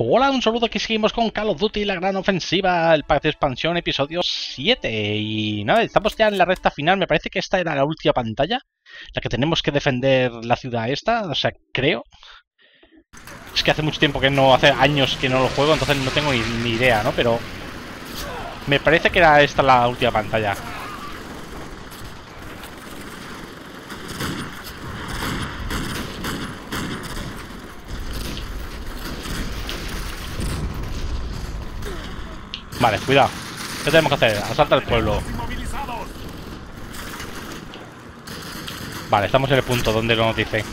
Hola, un saludo, aquí seguimos con Call of Duty, la gran ofensiva, el pack de expansión, episodio 7. Y nada, estamos ya en la recta final, me parece que esta era la última pantalla, la que tenemos que defender la ciudad esta, o sea, creo. Es que hace mucho tiempo que no, hace años que no lo juego, entonces no tengo ni, ni idea, ¿no? Pero me parece que era esta la última pantalla. Vale, cuidado. ¿Qué tenemos que hacer? Asalta el pueblo. Vale, estamos en el punto donde lo nos dice.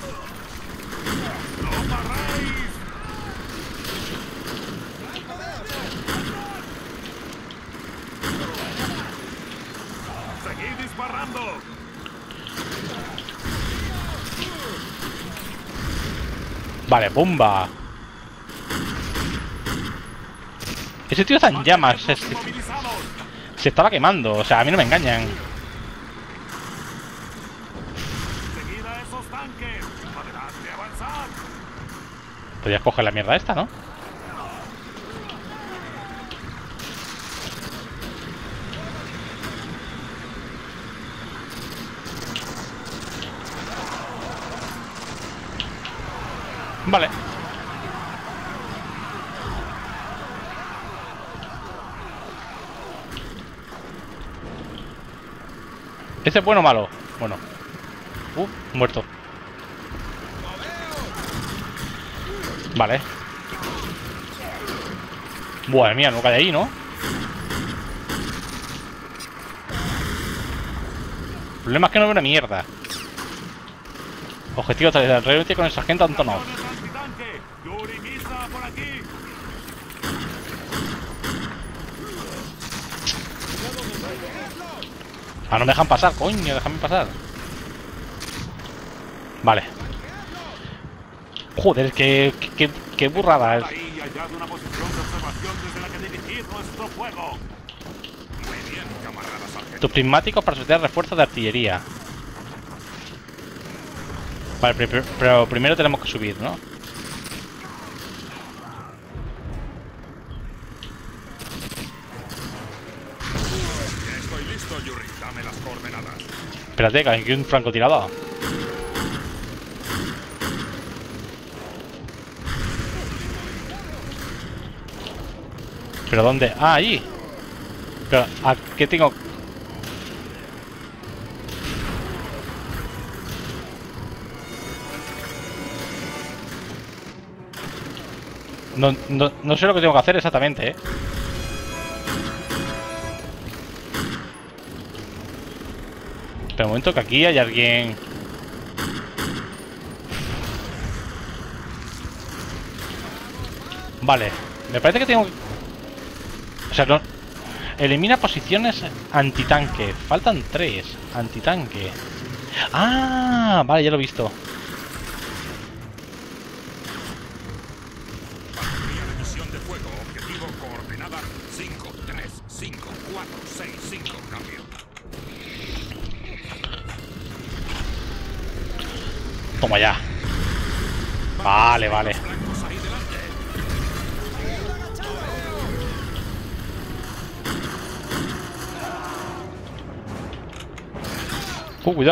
Vale, bomba. Ese tío está en llamas. Se, estaba quemando. O sea, a mí no me engañan. Podrías coger la mierda esta, ¿no? Vale. ¿Ese es bueno o malo? Bueno. Uh, muerto. Vale. Buah, mía, no cae ahí, ¿no? El problema es que no veo una mierda. Objetivo realmente con el sargento. ¡Aviones antitanque! ¡Yuri Misa por aquí! Ah, no me dejan pasar, coño, déjame pasar. Vale. Joder, qué, qué, qué burrada. es. Tus prismáticos para sortear refuerzos de artillería. Vale, pero primero tenemos que subir, ¿no? Ya estoy listo, Yuri. Dame las coordenadas. Espérate, que hay un francotirador. ¿Pero dónde? Ah, ahí. Pero, ¿a qué tengo? No, no, no sé lo que tengo que hacer exactamente, ¿eh? Momento que aquí hay alguien... Vale, me parece que tengo... O sea. Elimina posiciones antitanque. Faltan tres. Antitanque. Ah, vale, ya lo he visto.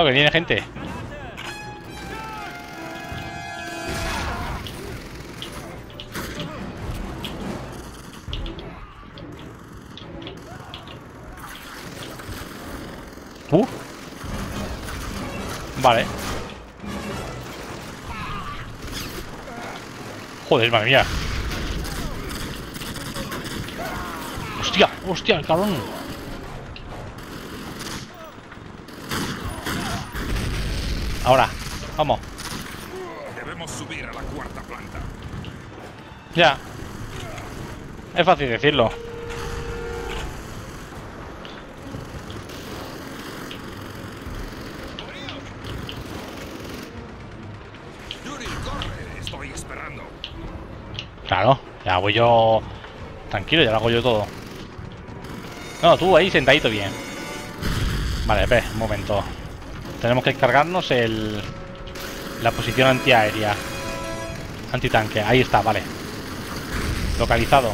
Que viene gente. Uh. Vale. Joder, madre mía. Hostia, hostia, el cabrón. Ahora, vamos. Debemos subir a la cuarta planta. Ya. Es fácil decirlo. Yuri, corre. Estoy esperando. Claro, ya voy yo. Tranquilo, ya lo hago yo todo. No, tú ahí sentadito bien. Vale, ve, un momento. Tenemos que cargarnos el. La posición antiaérea. Antitanque, ahí está, vale. Localizado.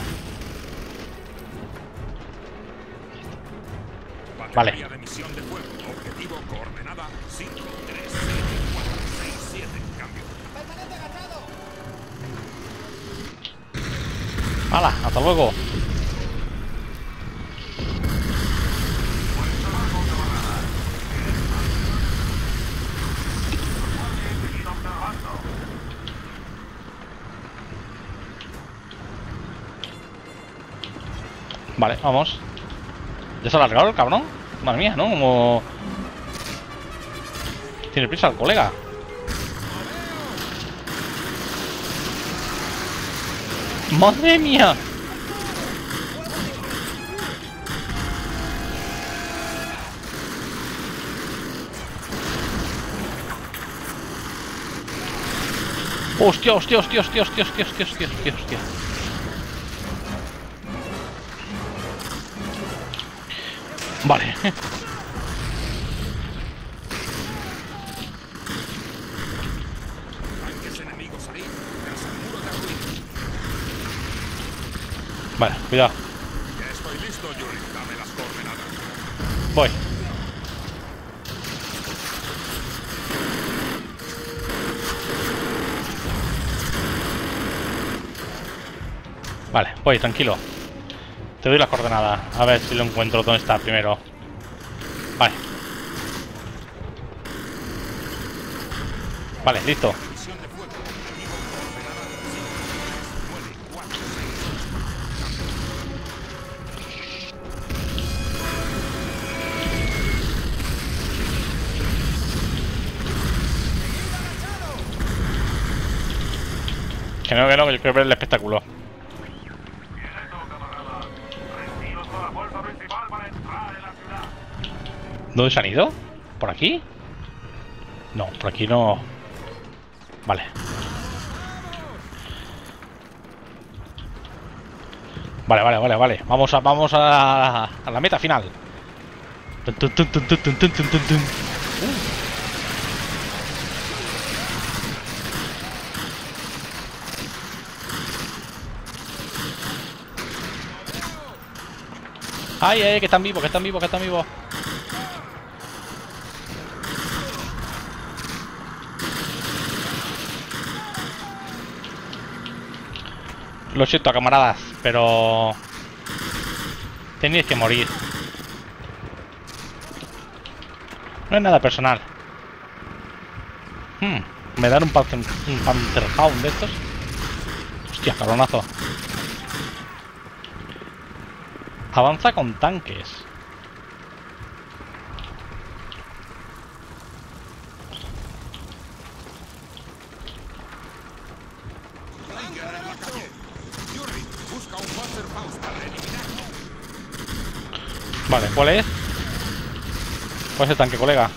Vale. Batería de misión de fuego. Objetivo coordenada 5, 3, 7, 4, 6, 7. Cambio. ¡Hala! ¡Hasta luego! Vale, vamos. ¿Ya se ha alargado el cabrón? Madre mía, ¿no? Como... Tiene prisa el colega. ¡Madre mía! ¡Hostia, hostia, hostia, hostia, hostia, hostia, hostia, hostia, hostia, ruido. Vale, cuidado. Ya estoy listo, Yuri. Dame las coordenadas. Voy. Vale, voy, tranquilo. Te doy la coordenada. A ver si lo encuentro dónde está primero. Vale. Vale, listo. Misión de fuego. Objetivo coordenada 5, 3, 9, 4, 6, 8. Que no, que no, que yo quiero ver el espectáculo. ¿Dónde se han ido? ¿Por aquí? No, por aquí no... Vale. Vale, vale, vale, vale. Vamos a, vamos a, la meta final. ¡Ay, ay, que están vivos, que están vivos, que están vivos! Lo siento, camaradas, pero... Tenéis que morir. No es nada personal. Hmm, ¿Me dan un, Panther, de estos? Hostia, cabronazo. Avanza con tanques. Hay guerra en la calle. Yuri, busca un Panzerfaust para eliminarlo. Vale, ¿cuál es? ¿Cuál es el tanque, colega?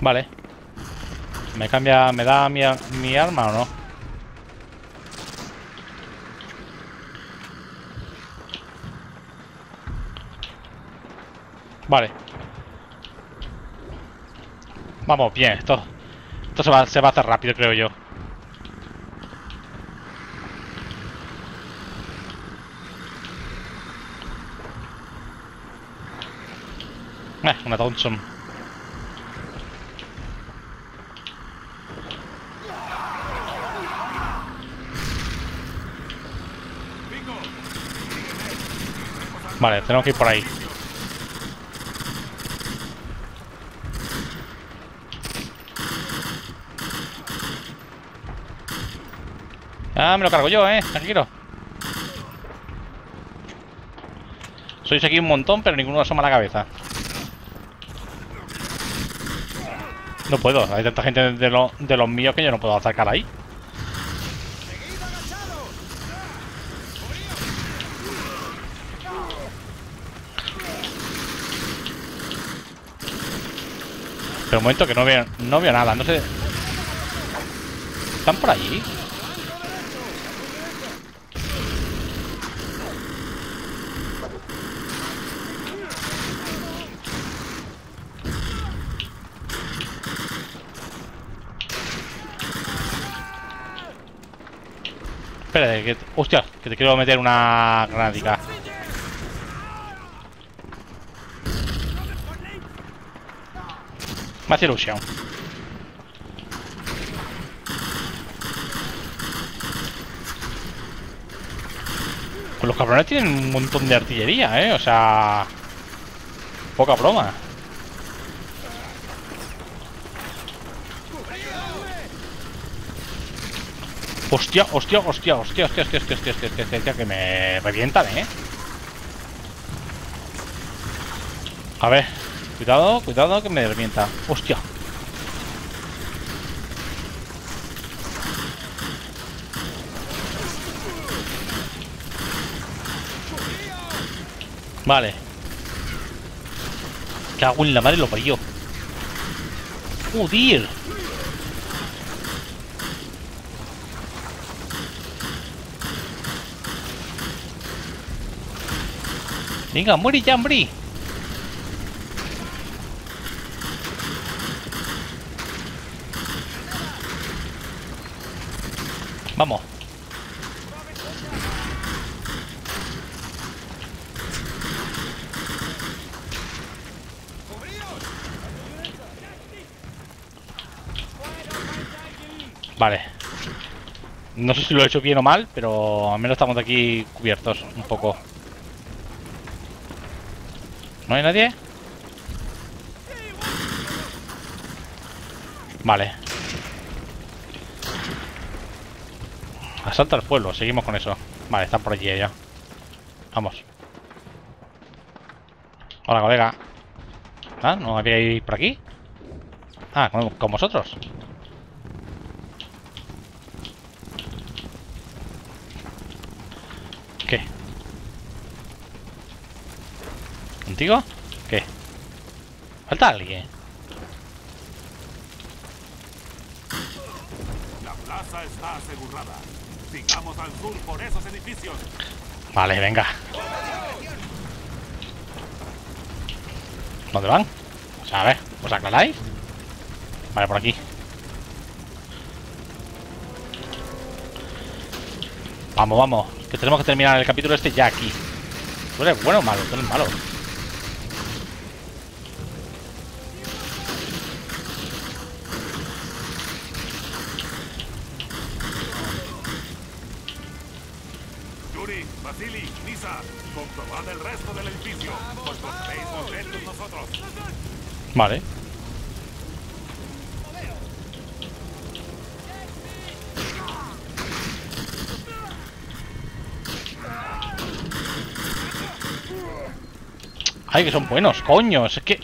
Vale. ¿Me cambia, me da mi, mi arma o no? Vale. Vamos, bien, esto. Esto se va, se va a hacer rápido, creo yo. Eh, una Thompson. Vale, tenemos que ir por ahí. Ah, me lo cargo yo, eh. Tranquilo. Sois aquí un montón, pero ninguno asoma la cabeza. No puedo, hay tanta gente de, lo- de los míos que yo no puedo acercar ahí. Pero un momento que no veo, no veo nada, no sé. ¿Están por allí? Que... Hostia, que te quiero meter una granática. Me hace ilusión. Pues los cabrones tienen un montón de artillería, ¿eh? O sea... Poca broma. Hostia, hostia, hostia, hostia, hostia, hostia, hostia, hostia, hostia, hostia, que me revientan, ¿eh? A ver, cuidado, cuidado, que me revienta. Hostia. Vale. Cago en la madre lo parió. ¡Joder! Venga, muere ya, hombre. Vamos. Vale. No sé si lo he hecho bien o mal, pero al menos estamos aquí cubiertos un poco. ¿No hay nadie? Vale. Asalta al pueblo, seguimos con eso. Vale, están por allí ya. Vamos. Hola, colega. ¿Ah? ¿No había ir por aquí? Ah, con, con vosotros. ¿Qué? ¿Contigo? ¿Qué? ¿Falta alguien? La plaza está asegurada. Sigamos al sur por esos edificios. Vale, venga. ¿Dónde van? O sea, a ver, ¿os aclaráis? Vale, por aquí. Vamos, vamos. Que tenemos que terminar el capítulo este ya aquí. ¿Tú eres bueno o malo? Tú eres malo. Yuri, Vasily, Nisa, comprobad el resto del edificio. Os nosotros. Vale. Ay, que son buenos, coño. Es que...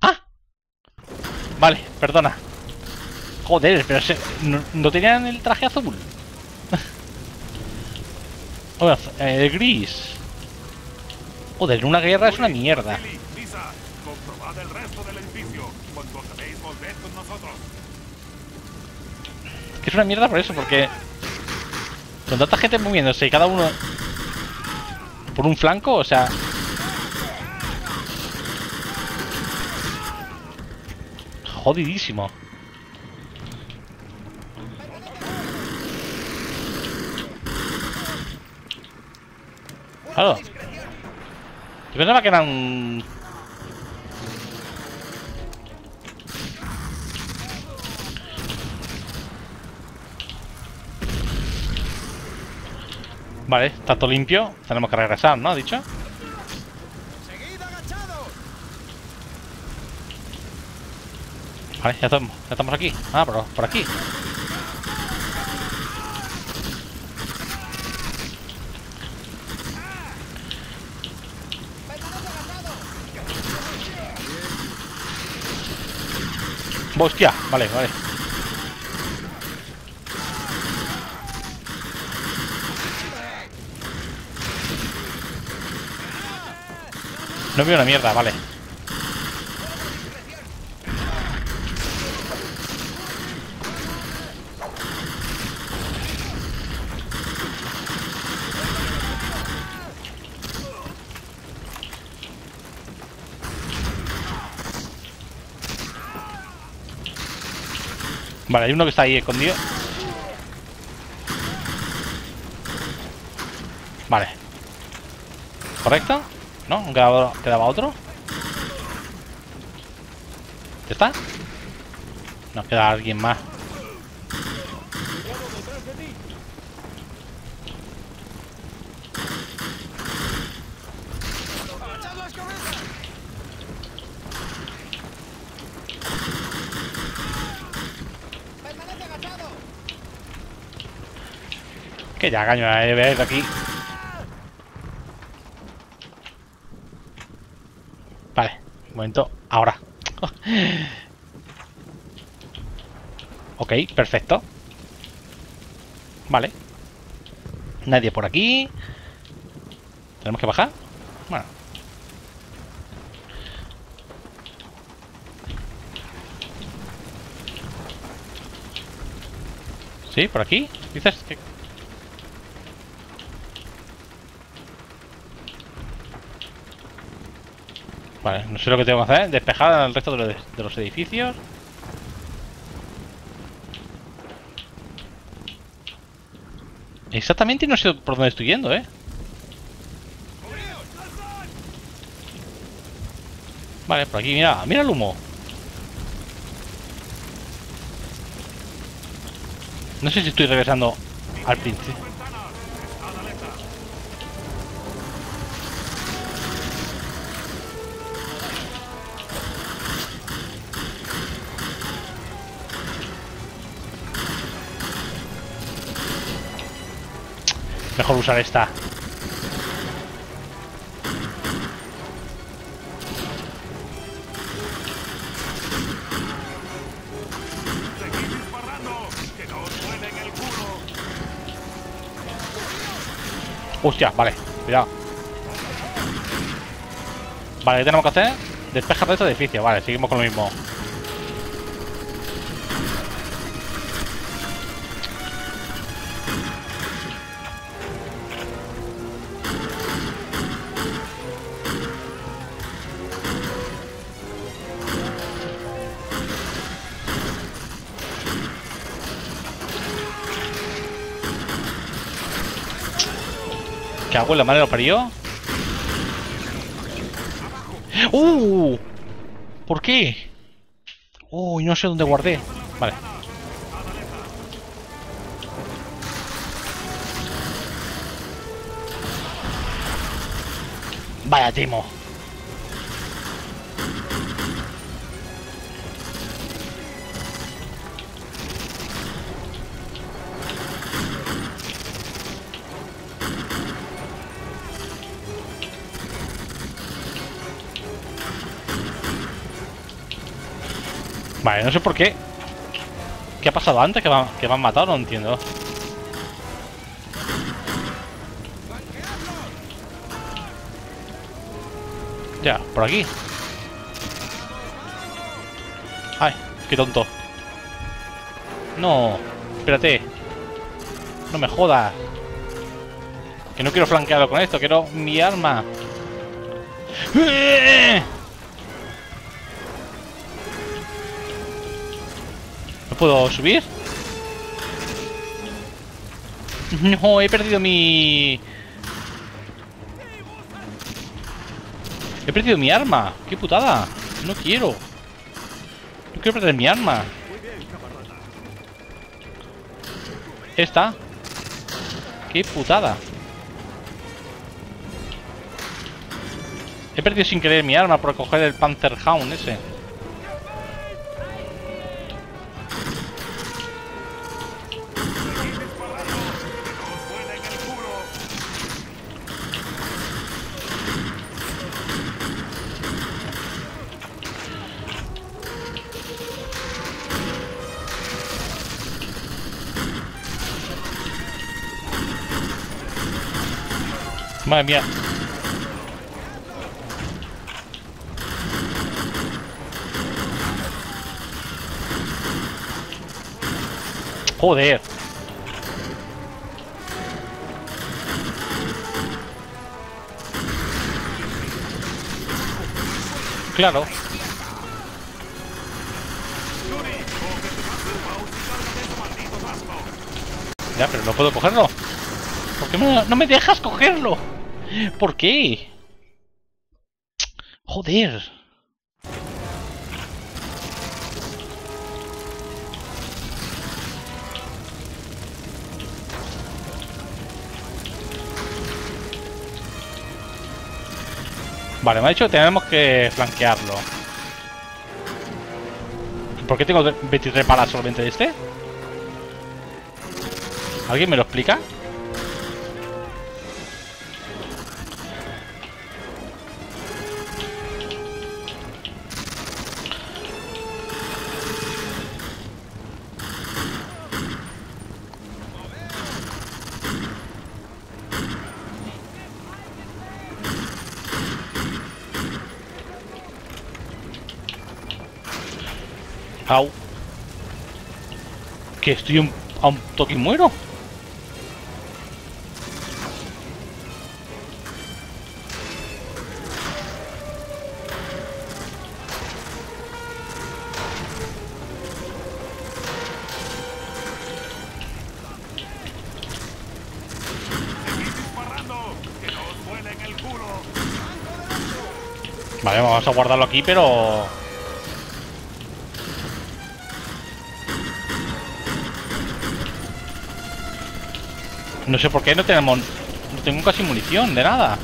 ¡Ah! Vale, perdona. Joder, pero. ¿no, tenían el traje azul? Eh, gris. Joder, en una guerra es una mierda. El. Que es una mierda por eso, porque... Con tanta gente moviéndose y cada uno... Por un flanco, o sea... Jodidísimo. Claro. Yo pensaba que eran... Vale, está todo limpio. Tenemos que regresar, ¿no? ¿Ha dicho? Vale, ya estamos, ya estamos aquí. Ah, por, por aquí. Hostia, vale, vale. No veo una mierda, vale. Vale, hay uno que está ahí escondido. Vale. ¿Correcto? ¿No? ¿Quedaba, otro? ¿Ya está? No, queda alguien más. Que ya, caño, eh, ver aquí. Vale, un momento, ahora. ok, perfecto. Vale. Nadie por aquí. ¿Tenemos que bajar? Bueno. ¿Sí? ¿Por aquí? ¿Dices que...? Vale, no sé lo que tengo que hacer. Despejar el resto de los, de los edificios. Exactamente no sé por dónde estoy yendo, ¿eh? Vale, por aquí, mira, mira el humo. No sé si estoy regresando al principio. Mejor usar esta. Hostia, vale, cuidado. Vale, ¿qué tenemos que hacer? Despejar de este edificio. Vale, seguimos con lo mismo. ¿Qué hago? ¿La madre lo parió? ¡Uh! ¿Por qué? Uy, no sé dónde guardé. Vale. Vaya timo. No sé por qué. ¿Qué ha pasado antes? ¿Que me, han- que me matado? No entiendo. Ya, por aquí. Ay, qué tonto. No, espérate. No me jodas. Que no quiero flanquearlo con esto, quiero mi arma. ¡Eh! Puedo subir? No, he perdido mi... He perdido mi arma. ¡Qué putada! No quiero. No quiero perder mi arma. Esta. ¡Qué putada! He perdido sin querer mi arma por coger el Panzerhound ese. Madre mía. Joder. Claro. Ya, pero no puedo cogerlo. ¿Por qué no, no me dejas cogerlo? ¿Por qué? Joder. Vale, me ha dicho que tenemos que flanquearlo. ¿Por qué tengo 23 balas solamente de este? ¿Alguien me lo explica? Que estoy un, a un toque y muero. Vale, vamos a guardarlo aquí, pero... No sé por qué no tenemos... No tengo casi munición de nada.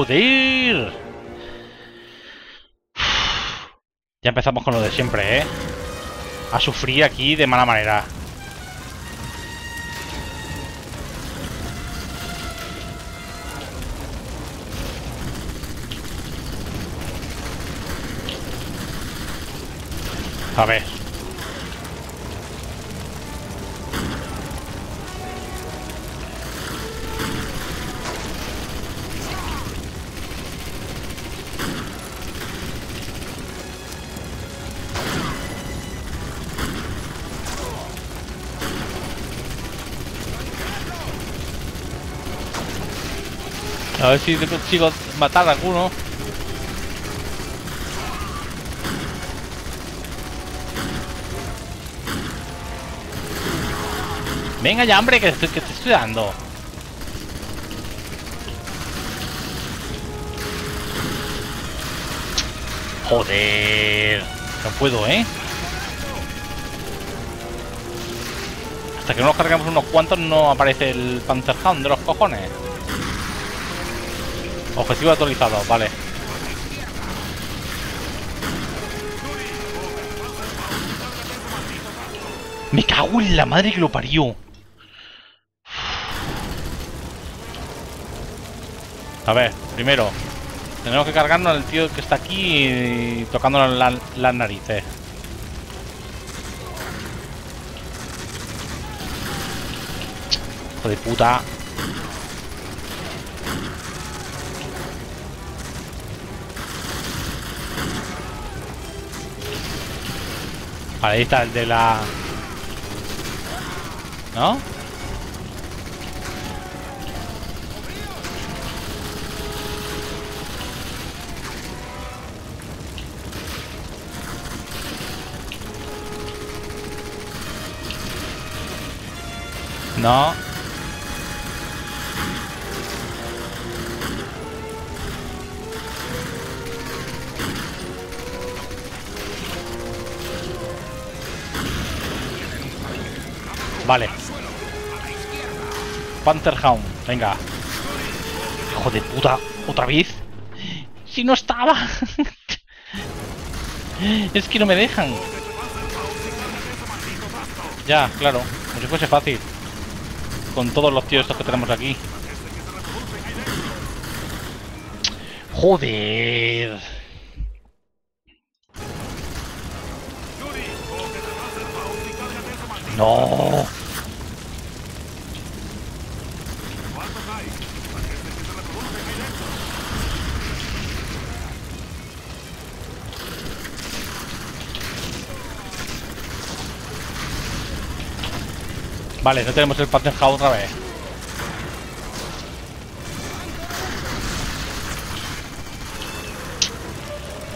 ¡Joder! Ya empezamos con lo de siempre, ¿eh? A sufrir aquí de mala manera. A ver. A ver si consigo matar a alguno. Venga ya, hombre, que, estoy- que te estoy dando. Joder. No puedo, ¿eh? Hasta que no nos cargamos unos cuantos no aparece el Panzerhound de los cojones. Objetivo actualizado, vale. Me cago en la madre que lo parió. A ver, primero, tenemos que cargarnos al tío que está aquí tocándonos la- las narices. Hijo de puta. Vale, ahí está el de la... ¿No? No. Vale. Pantherhound, venga. Hijo de puta, otra vez. Si no estaba. es que no me dejan. Ya, claro. Como si fuese fácil. Con todos los tíos estos que tenemos aquí. Joder. Yuri, coge de láser Faust y cárgate ese maldito. No. ¿Cuántos hay? Parece que se reproducen ahí dentro. Vale, no tenemos el Panzerhaus otra vez.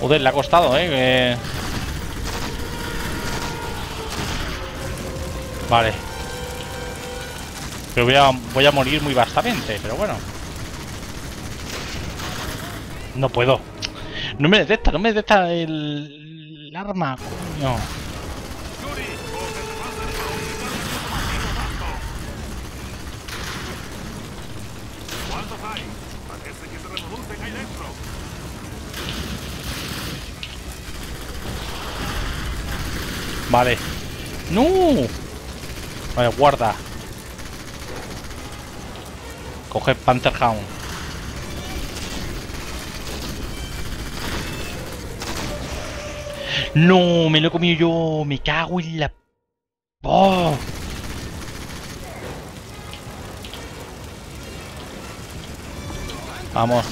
Joder, le ha costado, eh. Vale. Pero voy a, voy a morir muy bastante, pero bueno. No puedo. No me detecta, no me detecta el, el arma, coño. Vale. ¡No! Vale, guarda. Coge Pantherhound. No, me lo he comido yo. Me cago en la... ¡Oh! Vamos.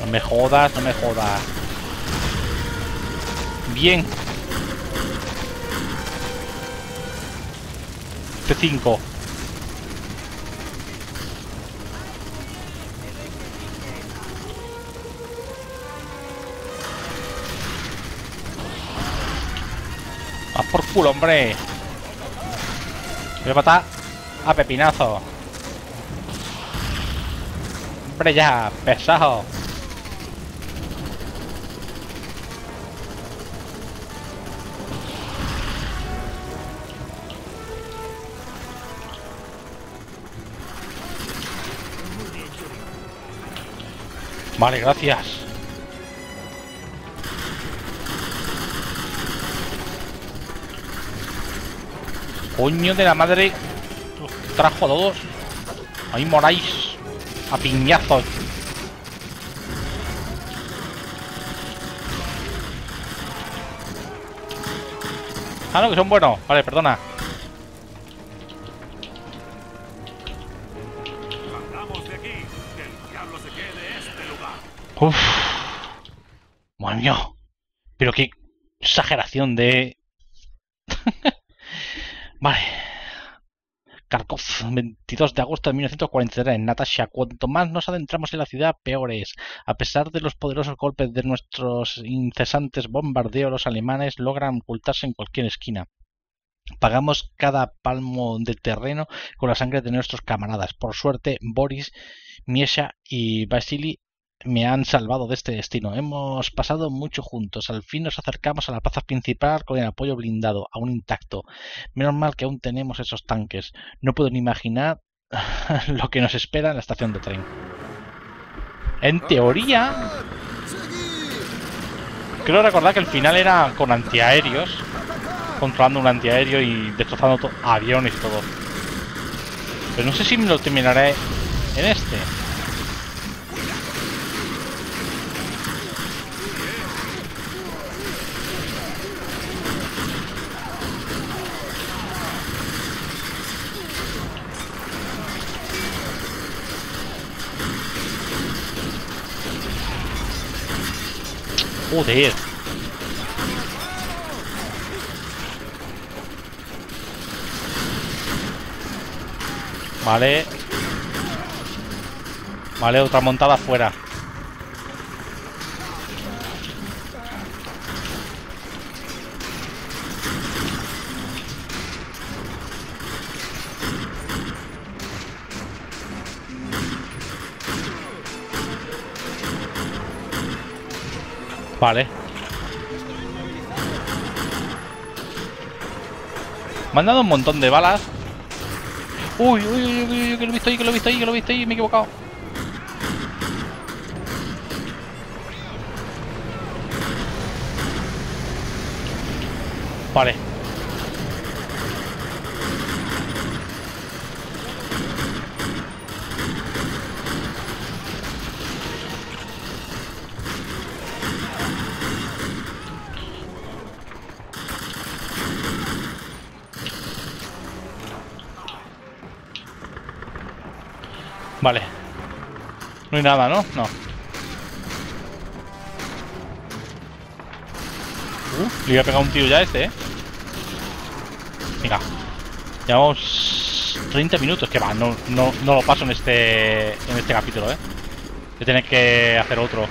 No me jodas, no me jodas. Bien. T5. Vas por culo, hombre. Voy a pepinazo. Hombre, ya, pesado. Vale, gracias. Coño de la madre. Trajo a todos. Ahí moráis. A piñazos. Ah, no, que son buenos. Vale, perdona. Uf. Madre. Pero qué exageración de... vale. Kharkov, 22 de agosto de 1943. Natasha, cuanto más nos adentramos en la ciudad, peor es. A pesar de los poderosos golpes de nuestros incesantes bombardeos, los alemanes logran ocultarse en cualquier esquina. Pagamos cada palmo de terreno con la sangre de nuestros camaradas. Por suerte, Boris, Miesha y Vasily me han salvado de este destino. Hemos pasado mucho juntos. Al fin nos acercamos a la plaza principal con el apoyo blindado, aún intacto. Menos mal que aún tenemos esos tanques. No puedo ni imaginar lo que nos espera en la estación de tren. En teoría, creo recordar que el final era con antiaéreos, controlando un antiaéreo y destrozando aviones y todo. Pero no sé si me lo terminaré en este. Vale. Vale, otra montada afuera. Vale. Me han dado un montón de balas. Uy, uy, uy, uy, que lo he visto ahí, que lo he visto ahí, que lo he visto ahí, me he equivocado. No hay nada, ¿no? No. Uh, le voy a pegar un tiro ya este, ¿eh? Venga. Llevamos 30 minutos. Que va, no, no, no lo paso en este, en este capítulo, ¿eh? Voy a tener que hacer otro.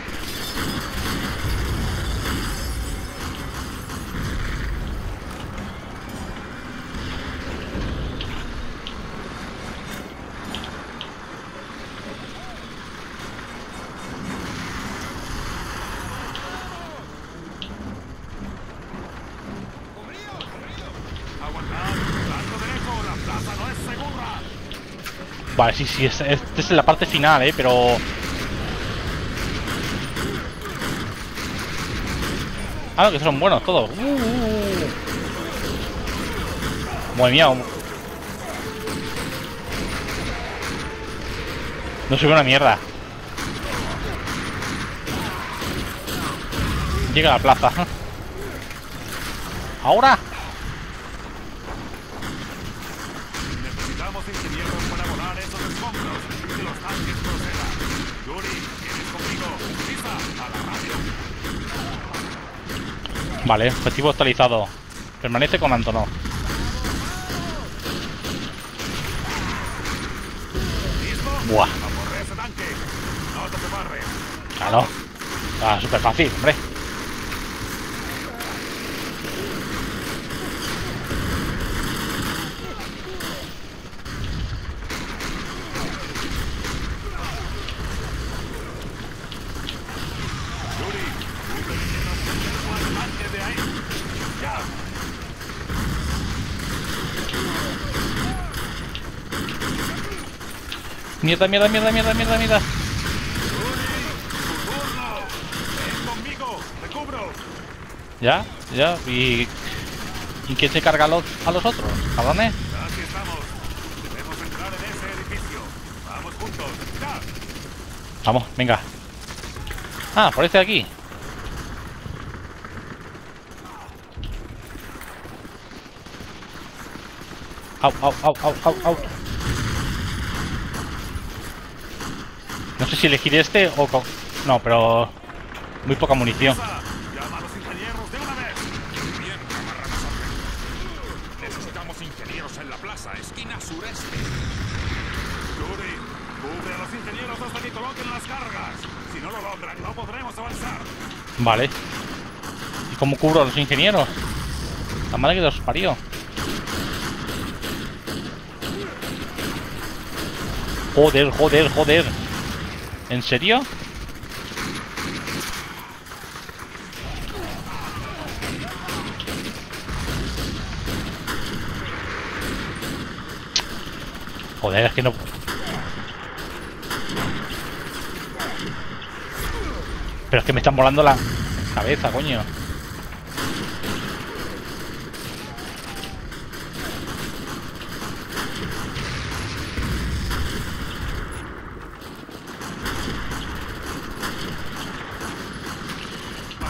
Aguantad. Blanco derecho. La plaza no es segura. Vale, sí, sí, es, es, la parte final, ¿eh? Pero... Ah, no, que son buenos todos. Uh, uh, uh. Madre mía. No soy una mierda. Llega a la plaza. Ahora. Vale, objetivo actualizado. Permanece con Antonov. Buah. Claro. Ah, súper fácil, hombre. Yuri, tú te llenas de tanque de ahí. Ya. Mierda, mierda, mierda, mierda, mierda, mierda. Ya, ya. ¿Y, ¿y quién se carga a los, a los otros? ¿Cabrones? Aquí estamos. Debemos entrar en ese edificio. Vamos juntos. Vamos, venga. Ah, por este aquí. Au, au, au, au, au, au. No sé si elegir este o con... No, pero... Muy poca munición. Vale. ¿Y cómo cubro a los ingenieros? La madre que los parió. Joder, joder, joder. ¿En serio? Joder, es que no... Pero es que me están volando la cabeza, coño. No sé a quién tengo que disparar. Desde que los árboles. ¡Lisa! Lo sé, lo sé. Coño de sirve esto. No me grites. Grítale a los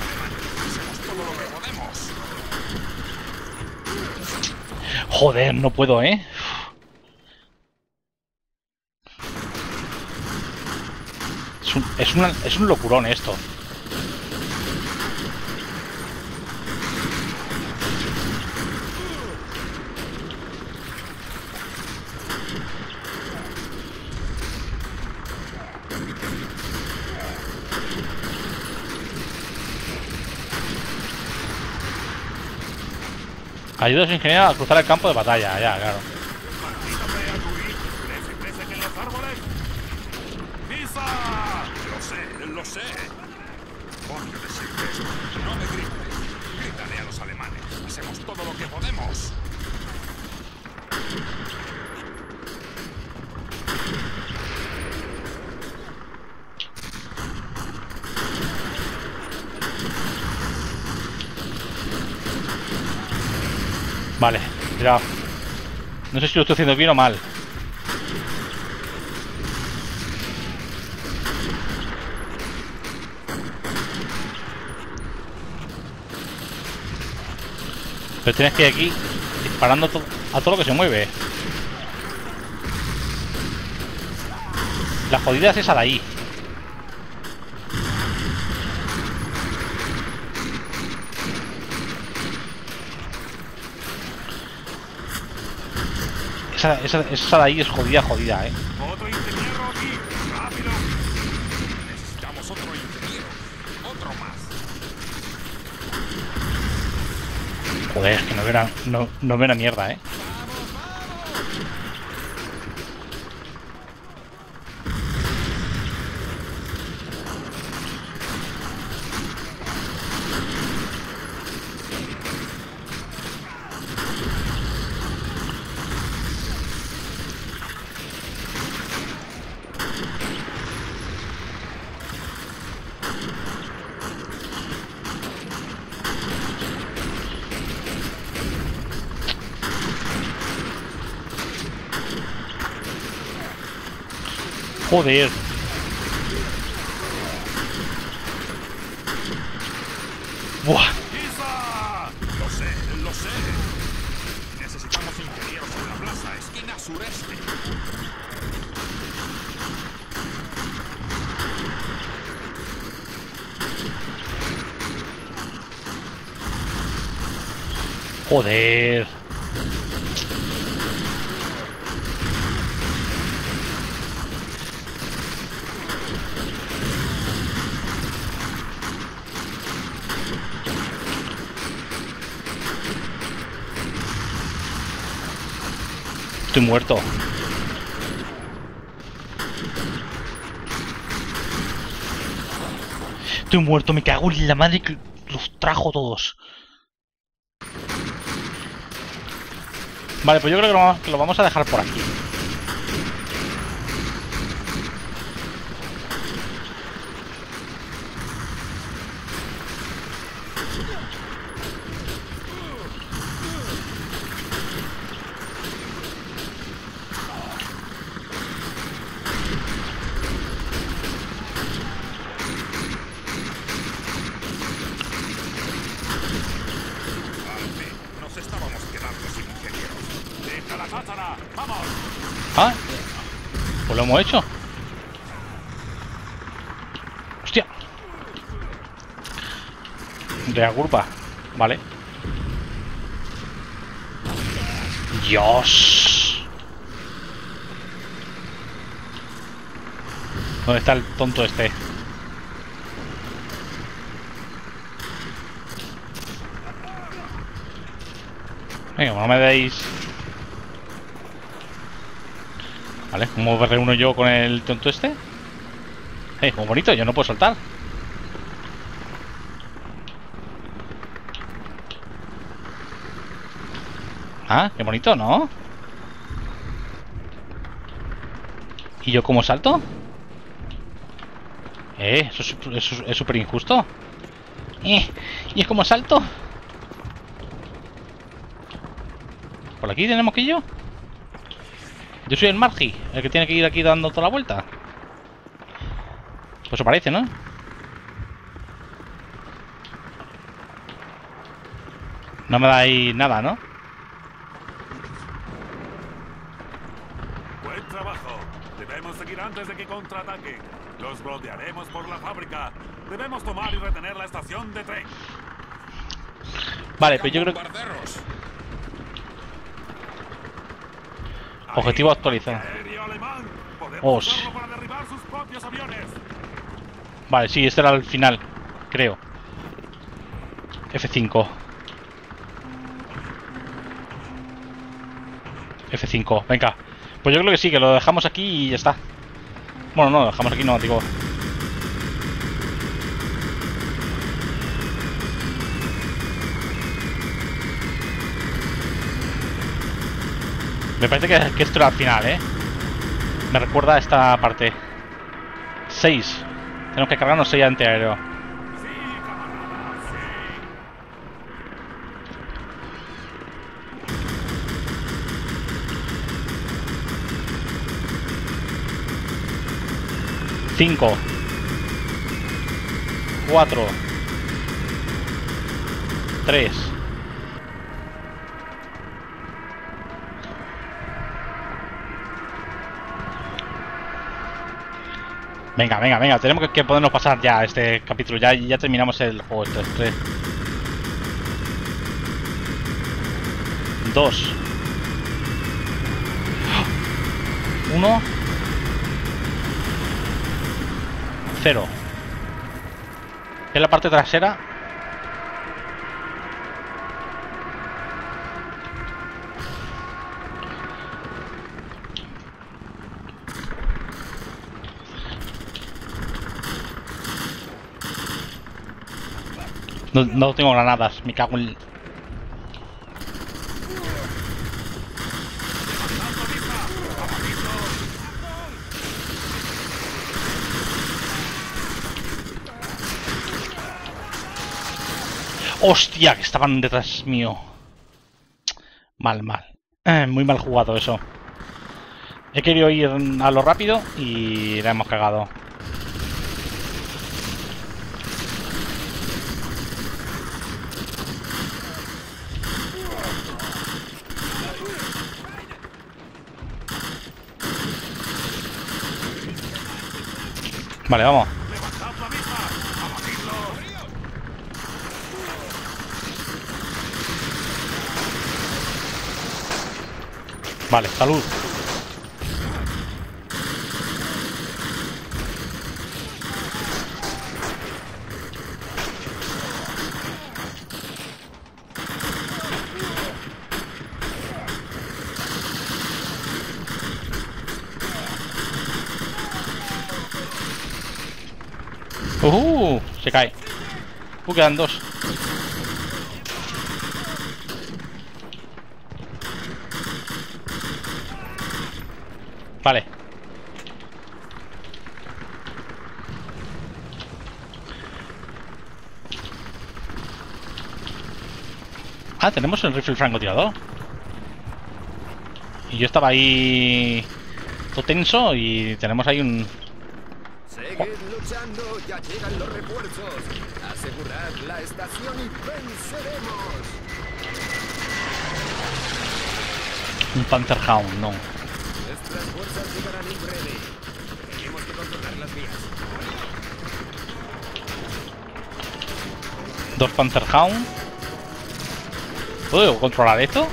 alemanes. Hacemos todo lo que podemos. Joder, no puedo, ¿eh? Es un, es un locurón esto. Ayuda a los ingenieros a cruzar el campo de batalla, ya, claro. ¡Maldita sea, Yuri! ¡Crece, crece que en los árboles! ¡Lisa! Lo sé, lo sé. Coño de sirve esto. No me grites. Grítale a los alemanes. Hacemos todo lo que podemos. Cuidado. No sé si lo estoy haciendo bien o mal. Pero tienes que ir aquí disparando a todo lo que se mueve. La jodida es esa de ahí. Esa, esa, esa de ahí es jodida, jodida, eh. Otro ingeniero aquí. Rápido. Necesitamos otro ingeniero. Otro más. Joder, es que no ven a, no, no ven a mierda, eh. Joder. Lo sé, lo sé. Necesitamos ingenieros en la plaza, esquina sureste. Joder. Muerto. Estoy muerto, me cago en la madre que los trajo todos. Vale, pues yo creo que lo, vamos- a dejar por aquí. Al fin, nos estábamos quedando sin ingenieros. ¡Deja la sátana! ¡Vamos! Ah, pues lo hemos hecho. Hostia. De. Vale. Dios. ¿Dónde está el tonto este? Venga, no me deis Vale, ¿cómo me reúno yo con el tonto este? Eh, muy bonito, yo no puedo saltar. Ah, qué bonito, ¿no? ¿Y yo cómo salto? Eh, eso es- súper injusto. Eh, ¿y es como salto? ¿Por aquí tenemos que ir yo? Yo soy el Margi, el que tiene que ir aquí dando toda la vuelta. Pues eso parece, ¿no? No me dais nada, ¿no? Buen trabajo. Debemos seguir antes de que contraataquen. Los rodearemos por la fábrica. Debemos tomar y retener la estación de tren. Vale, pues yo creo que... Objetivo actualizado. Oh. Vale, sí, este era el final, creo. F5. F5, venga. Pues yo creo que sí, que lo dejamos aquí y ya está. Bueno, no, lo dejamos aquí, no, digo. Me parece que, que esto era al final, ¿eh? Me recuerda a esta parte. 6. Tenemos que cargarnos 6 antiaéreo. Cinco. Cuatro. Venga, venga, venga, tenemos que, podernos pasar ya este capítulo, ya, terminamos el juego este, 3 2 1 0 en la parte trasera No, no tengo granadas, me cago en... ¡Hostia! Que estaban detrás mío. Mal, mal. Eh, muy mal jugado eso. He querido ir a lo rápido y la hemos cagado. Vale, vamos. Vale, salud. Uh, se cae. Uh, quedan dos. Vale. Ah, tenemos el rifle francotirador. Y yo estaba ahí todo tenso y tenemos ahí un... Seguid luchando, ya llegan los refuerzos. Asegurad la estación y venceremos. un Pantherhound, no. Nuestras fuerzas llegarán en breve. Tenemos que controlar las vías. Dos Pantherhound. ¿Puedo controlar esto?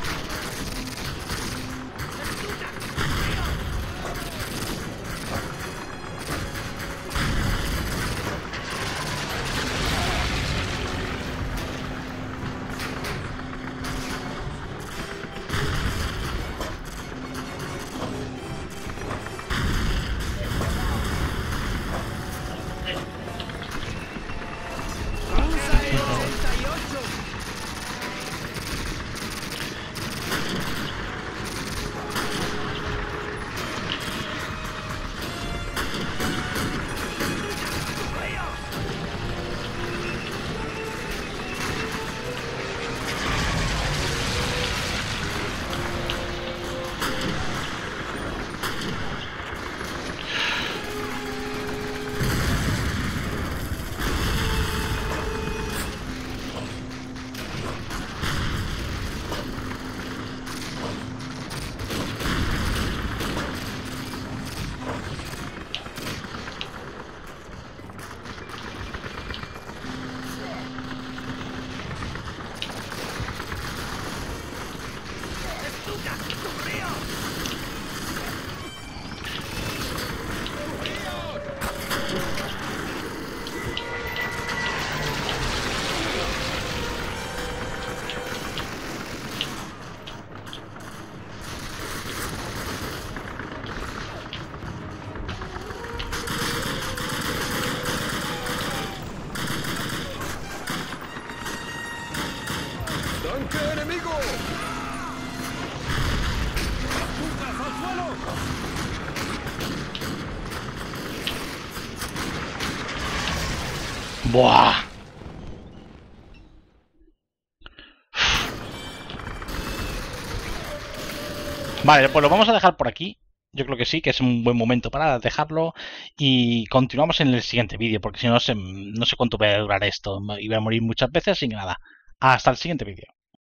Vale, pues lo vamos a dejar por aquí. yo creo que sí, que es un buen momento para dejarlo y continuamos en el siguiente vídeo, porque si no, no sé cuánto va a durar esto y voy a morir muchas veces, que nada, hasta el siguiente vídeo.